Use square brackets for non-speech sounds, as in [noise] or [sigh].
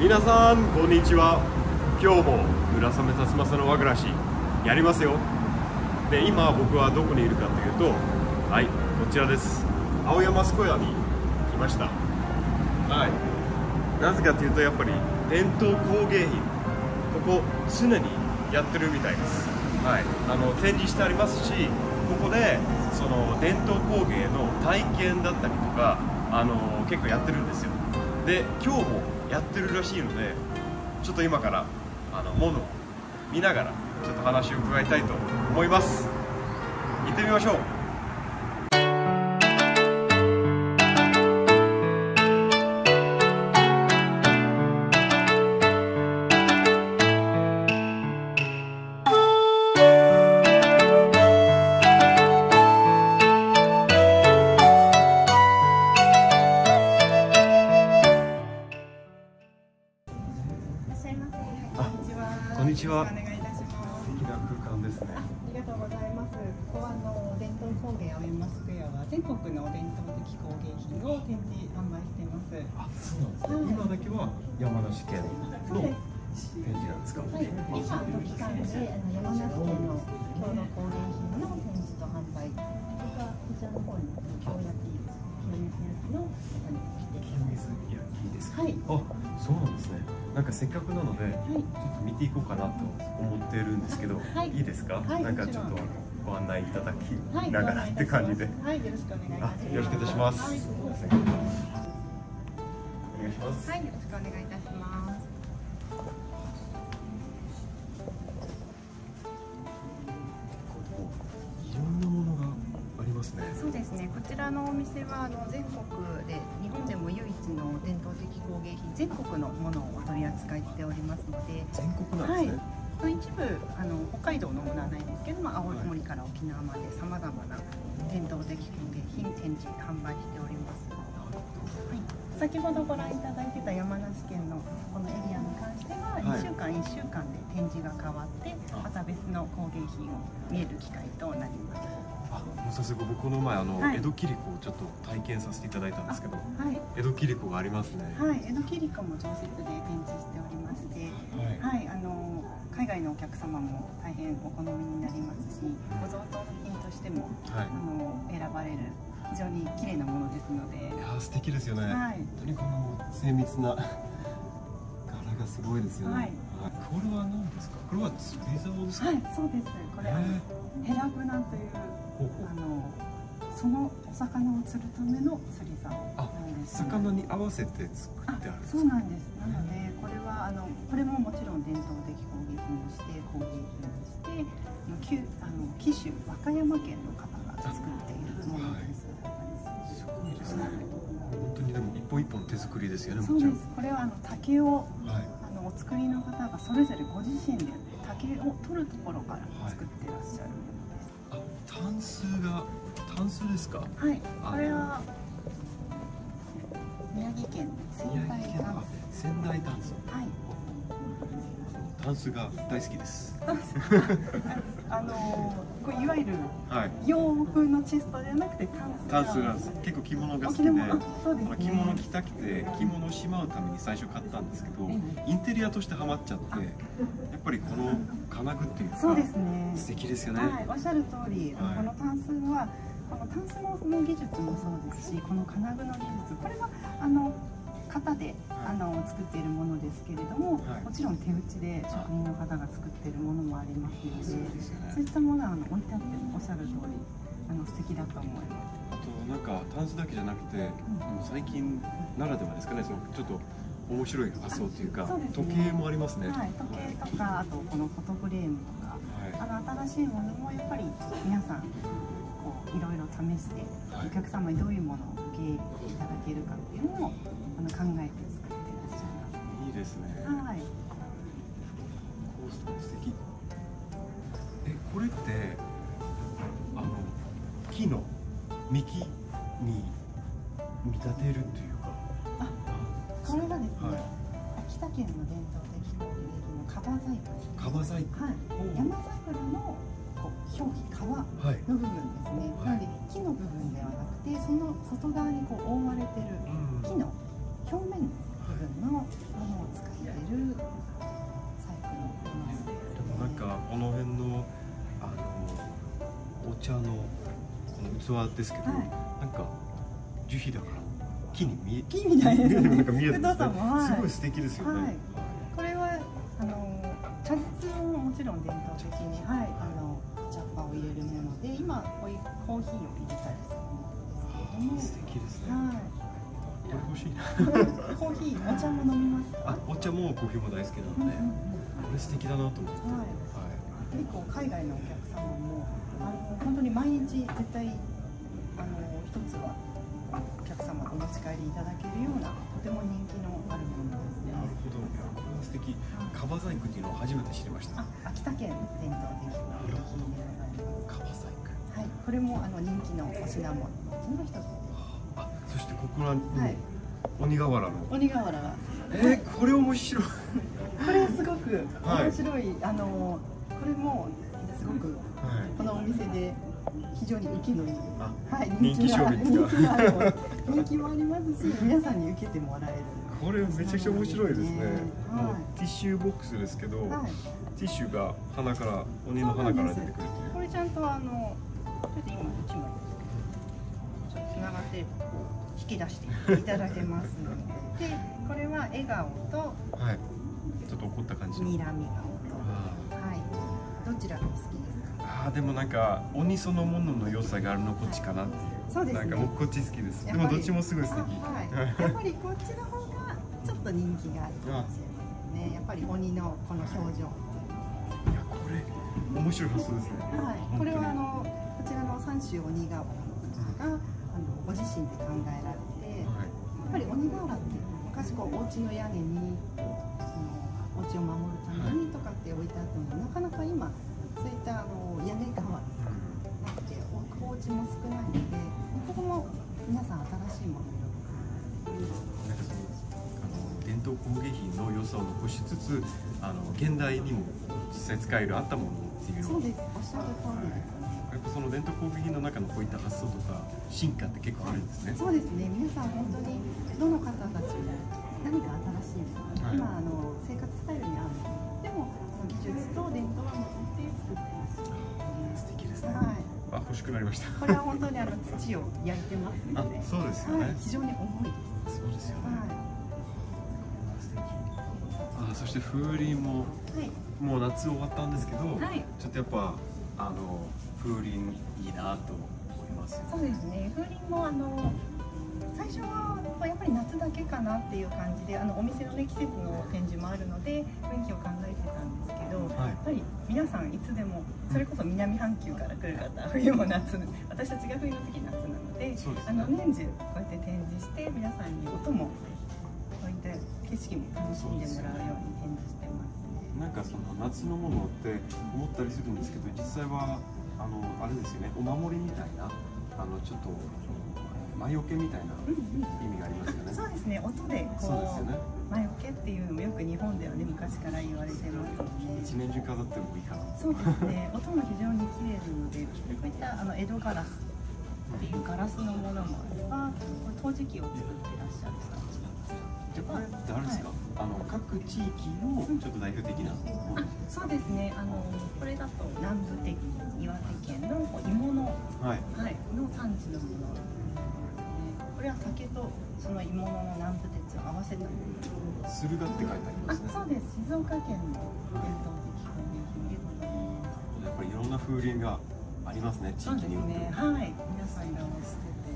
皆さんこんにちは。今日も村雨辰正の和暮らしやりますよ。で今僕はどこにいるかというとはいこちらです。青山スクエアに来ました。はい。なぜかというとやっぱり伝統工芸品ここ常にやってるみたいです。はい。あの展示してありますしここでその伝統工芸の体験だったりとかあの結構やってるんですよ。で今日もやってるらしいのでちょっと今からあのものを見ながらちょっと話を伺いたいと思います。行ってみましょう。ちはよろしくお願いいたします。素敵な空間ですねあありがとうございます。ここはあの伝統工芸青山スクエアは全国の伝統的工芸品を展示販売しています。あそうなんですね、今だけは山梨県の展示なんですか、はい、今の期間であの山梨県の郷土工芸品の展示と販売。それからこちらの方に京焼き、清水焼きの清水焼きですか？はい。あそうなんですねなんかせっかくなのではい。ちょっと見ていこうかなと思ってるんですけど、はいい、いですか、はいなんかちょっともちご案内いただきはい。ながらって感じで、はい、よろしくお願いします。あよろしくお願いします、はい、よろしくお願いいたします。らのお店はあの全国で日本でも唯一の伝統的工芸品全国のものを取り扱っておりますので、全国なんですね、一部あの北海道のものはないんですけども、青森から沖縄までさまざまな伝統的工芸品展示販売しております。はい。先ほどご覧いただいてた山梨県のこのエリアに関してははい1週間1週間で展示が変わってあまた別の工芸品を見える機会となります。あもう早速僕この前あの、はい。江戸切子をちょっと体験させていただいたんですけどはい。江戸切子がありますね。はい、江戸切子も常設で展示しておりまして、はい。はい、あの海外のお客様も大変お好みになりますし、ご贈答品としてもはい。あの選ばれる非常に綺麗なものですので、いやー素敵ですよね、はい。本当にこの精密な [laughs] 柄がすごいですよね、はい。これは何ですか？これは釣り竿ですか、はい、そうです。これはへヘラブナというあのそのお魚を釣るための釣り竿あなんです、魚に合わせて作ってあるんですそうなんです。なのでこれはあのこれももちろん伝統的工芸品として工芸品としてあの旧あの紀州和歌山県の方が作っているものです。すごいですね本当にでも一本一本手作りですよねそうです。これはあの竹をはいあのお作りの方がそれぞれご自身で竹を取るところか。らンスがタンスですか？はい、これは宮城県仙台宮城県あダン仙台タンスス。はい。タンスが大好きです [laughs] あのーこういわゆるはい。洋風のチェストじゃなくてタンスタンスが結構着物が好きでね。着物着たくて着物をしまうために最初買ったんですけどえインテリアとしてハマっちゃってやっぱりこの金具っていうかそうですね。素敵ですよね、はい、おっしゃる通り、はい。このタンスはこのタンスのの技術もそうですしこの金具の技術これはあの型であの作っているものですけれども、はい。もちろん手打ちで職人の方が作っているものもありますのでそういったものはあの置いてあっておっしゃる通りあの素敵だと思います。あとなんかタンスだけじゃなくて、もう最近ならではですかねそのちょっと面白い発想というかね。時計もありますね。はい、時計とかあとこのフォトフレームとかはい。あの新しいものもやっぱり皆さんこういろいろ試して、はい。お客様にどういうものを受け入れていただけるかっていうのをあの考えて作ってらっしゃいいいですねます。はい。コースも素敵えこれってあの木の幹に見立てるというかあ、これがですね、はい秋田県の伝統的工芸品のカバ細工。カバ細工はい。山桜のこう表皮皮のはい部分ですね。はいなので木の部分ではなくてその外側にこう覆われてるうん木の表面部分のものを使っているサイクルでもなんかこの辺のあのお茶のこの器ですけど、はい、なんか樹皮だから木に見え木みたいですね。[laughs] なんか見えてす、ごい素敵ですよね、はい、これはあの茶室ももちろん伝統的に、はい、あの茶葉を入れるもので今コーヒーを入れたりするものですけども。素敵ですね、はい。これ欲しいな。コーヒーお茶も飲みますか？あ、お茶もコーヒーも大好きなので、これ素敵だなと思って。うんはい結構海外のお客様もあの本当に毎日絶対あの一つはお客様お持ち帰りいただけるようなとても人気のあるものですねなるほど。いや、これは素敵。カバ細工っていうのを初めて知りました。あ秋田県伝統的な製品でございますカバ細工。はい、これもあの人気のお品物の一つここらに、はい鬼瓦の。鬼瓦が。えー、これ面白い。これすごくはい面白い、あのこれもすごくはい。このお店で非常に受けのいい。あ、はい、人気商品人気もありますし、皆さんに受けてもらえる。これめちゃくちゃ面白いですね。はいティッシュボックスですけど、はい。ティッシュが鼻から鬼の鼻から出てくる。これちゃんとあのちょっと今一枚ですけど、ちょっと繋がってき出していただけますので、でこれは笑顔とはい。ちょっと怒った感じの。睨み顔と。あはい。どちらがお好きですか？ーあーでもなんか鬼そのものの良さがあるのこっちかなっていう。そうですねなんか僕こっち好きです。でもどっちもすごい素敵。あはい。[laughs] やっぱりこっちの方がちょっと人気があるかもしれないですね。やっぱり鬼のこの表情。いやこれ面白い発想ですね。はい。これはあのこちらの三種鬼瓦の方がご自身で考えられて、やはい。っぱり鬼瓦って昔こうお家の屋根にそのお家を守るためにとかって置いてあっても、なかなか今そういったあの屋根瓦なくておお家も少ないので、ここも皆さん新しいもの伝統工芸品の良さを残しつつ、あの現代にも実際使えるあったものっていうのをそうです。おっしゃる通りですね。やっぱその伝統工芸品の中のこういった発想とか進化って結構あるんですね。そうですね。皆さん本当にどの方たちも何か新しいはい今あの生活スタイルに合うものでもその技術と伝統は残って作ってます。素敵ですね。はい。あ欲しくなりました。これは本当にあの土を焼いてますあので、[laughs] そうですよね。はい、非常に重いです。そうですよね。は素敵。あそして風鈴もい。はい。もう夏終わったんですけど、はいちょっとやっぱあの風鈴いいなと思いますよ。そうですね。風鈴もあの最初はやっぱり夏だけかなっていう感じで、あのお店のね季節の展示もあるので雰囲気を考えてたんですけど、はいやっぱり皆さんいつでもそれこそ南半球から来る方、冬も夏、私たちが冬の時期夏なので、ねあの年中こうやって展示して皆さんに音もこういった景色も楽しんでもらうように展示してますね。なんかその夏のものって思ったりするんですけど実際はあのあれですよねお守りみたいなあのちょっと魔除けみたいなうんうん意味がありますよね。そうですね。音でこうそうですよね。魔除けっていうのもよく日本ではね昔から言われてます。一年中飾ってもいいかな。そうですね。音も非常に綺麗なので、こういったあの江戸ガラスっていうガラスのものもあれば、陶磁器を作ってらっしゃる。じゃあこれってあれですか、あの各地域のちょっと代表的なものあ、そうですね。あのこれだと南部的岩手県の芋のはい。はいの産地のもの。これは竹とその芋の南部鉄を合わせた。駿河って書いてありあますね。、そうです。静岡県の伝統的工芸品でございます。やっぱりいろんな風鈴がありますね、地域によって。すね。はい。皆さんがお捨て